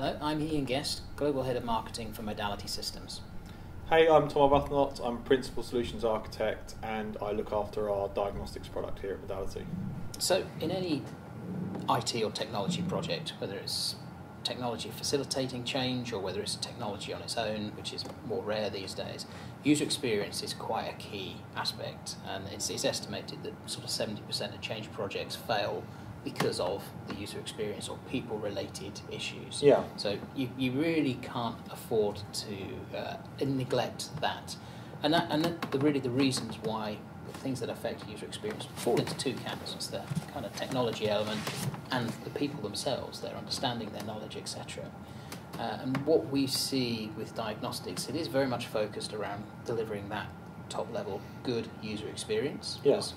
Hello, I'm Ian Guest, Global Head of Marketing for Modality Systems. Hey, I'm Tom Arbuthnot. I'm Principal Solutions Architect and I look after our diagnostics product here at Modality. So, in any IT or technology project, whether it's technology facilitating change or whether it's technology on its own, which is more rare these days, user experience is quite a key aspect. And it's, it's estimated that sort of 70% of change projects fail because of the user experience or people related issues. Yeah. So you, you really can't afford to uh, neglect that. And that, and that the, really the reasons why the things that affect user experience fall into two camps. It's the kind of technology element and the people themselves, their understanding, their knowledge, etc. Uh, and what we see with diagnostics, it is very much focused around delivering that top level good user experience. Yes.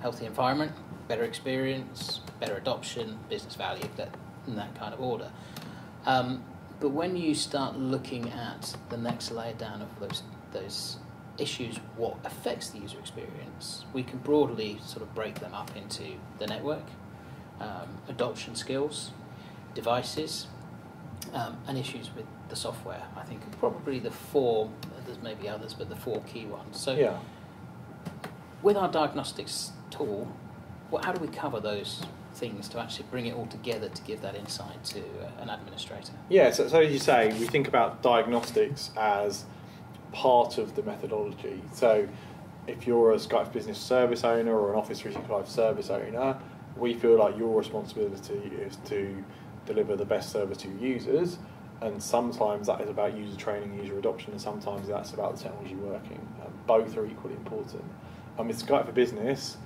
Healthy environment, better experience, better adoption, business value, that in that kind of order. Um, but when you start looking at the next layer down of those those issues, what affects the user experience, we can broadly sort of break them up into the network, um, adoption skills, devices, um, and issues with the software. I think probably the four. There's maybe others, but the four key ones. So Yeah. with our diagnostics tool, well, how do we cover those things to actually bring it all together to give that insight to uh, an administrator? Yeah, so, so as you say, we think about diagnostics as part of the methodology. So if you're a Skype Business service owner or an Office 365 service owner, we feel like your responsibility is to deliver the best service to users. And sometimes that is about user training, user adoption, and sometimes that's about the technology working. Um, both are equally important. And with Skype for Business,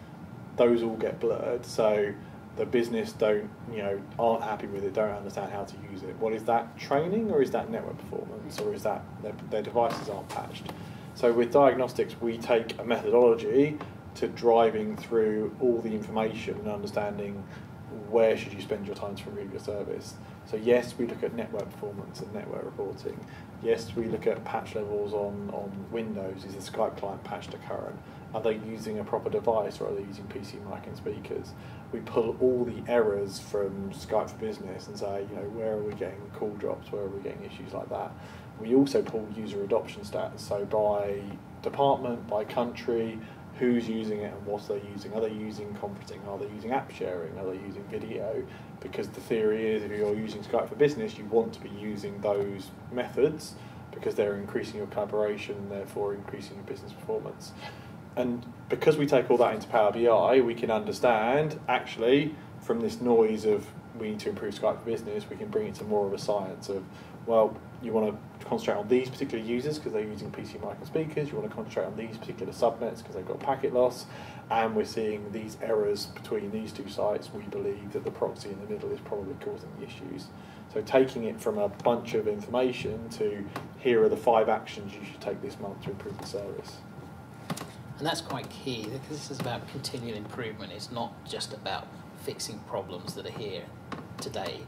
those all get blurred. So the business don't, you know, aren't happy with it, don't understand how to use it. What is that training, or is that network performance, or is that their, their devices aren't patched? So with diagnostics, we take a methodology to driving through all the information and understanding where should you spend your time to improve your service. So yes, we look at network performance and network reporting. Yes, we look at patch levels on, on Windows. Is the Skype client patched to current? Are they using a proper device or are they using PC mic and speakers? We pull all the errors from Skype for Business and say, you know, where are we getting call drops? Where are we getting issues like that? We also pull user adoption stats, so by department, by country, who's using it and what they're using. Are they using conferencing? Are they using app sharing? Are they using video? Because the theory is if you're using Skype for Business, you want to be using those methods because they're increasing your collaboration and therefore increasing your business performance. And because we take all that into Power BI, we can understand actually from this noise of we need to improve Skype for Business, we can bring it to more of a science of, well, you want to concentrate on these particular users because they're using PC mic and speakers, you want to concentrate on these particular subnets because they've got packet loss, and we're seeing these errors between these two sites, we believe that the proxy in the middle is probably causing the issues. So taking it from a bunch of information to here are the five actions you should take this month to improve the service. And that's quite key because this is about continual improvement. It's not just about fixing problems that are here today.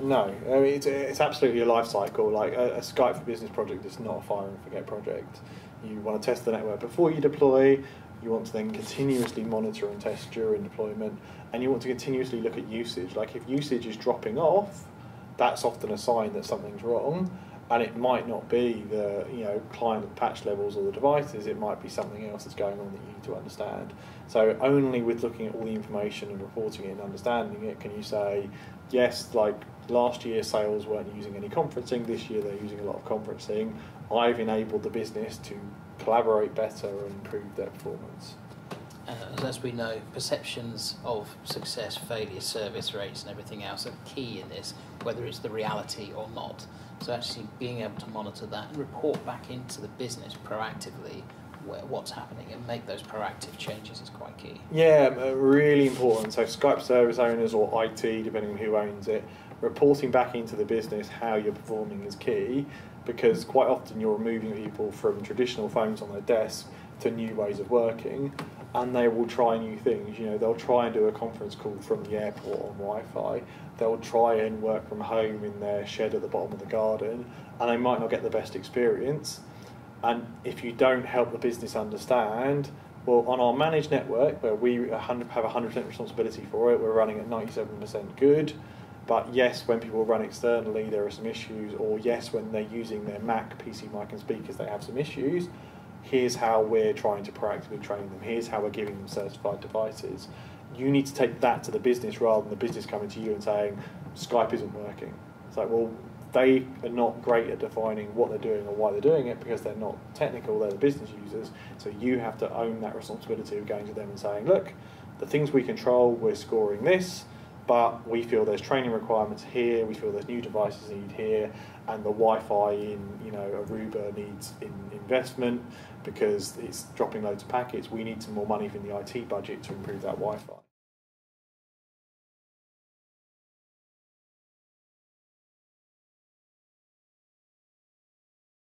No, I mean, it's, it's absolutely a life cycle. Like a, a Skype for Business project is not a fire and forget project. You want to test the network before you deploy. You want to then continuously monitor and test during deployment, and you want to continuously look at usage. Like if usage is dropping off, that's often a sign that something's wrong, and it might not be the you know client patch levels or the devices. It might be something else that's going on that you need to understand. So only with looking at all the information and reporting it and understanding it can you say yes, like last year sales weren't using any conferencing. This year they're using a lot of conferencing. I've enabled the business to collaborate better and improve their performance. Uh, as we know, perceptions of success, failure, service rates, and everything else are key in this, whether it's the reality or not. So actually being able to monitor that and report back into the business proactively what's happening and make those proactive changes is quite key. Yeah, uh, really important. So Skype service owners or IT, depending on who owns it, reporting back into the business how you're performing is key because quite often you're removing people from traditional phones on their desk to new ways of working and they will try new things. You know, they'll try and do a conference call from the airport on Wi-Fi. They'll try and work from home in their shed at the bottom of the garden, and they might not get the best experience. And if you don't help the business understand, well, on our managed network, where we have 100% responsibility for it, we're running at 97% good. But yes, when people run externally, there are some issues. Or yes, when they're using their Mac, PC, mic, and speakers, they have some issues. Here's how we're trying to proactively train them. Here's how we're giving them certified devices. You need to take that to the business rather than the business coming to you and saying Skype isn't working. It's like, well, they are not great at defining what they're doing or why they're doing it because they're not technical, they're the business users. So you have to own that responsibility of going to them and saying, look, the things we control, we're scoring this, but we feel there's training requirements here, we feel there's new devices needed here, and the Wi-Fi in you know Aruba needs in investment because it's dropping loads of packets. We need some more money from the IT budget to improve that Wi-Fi.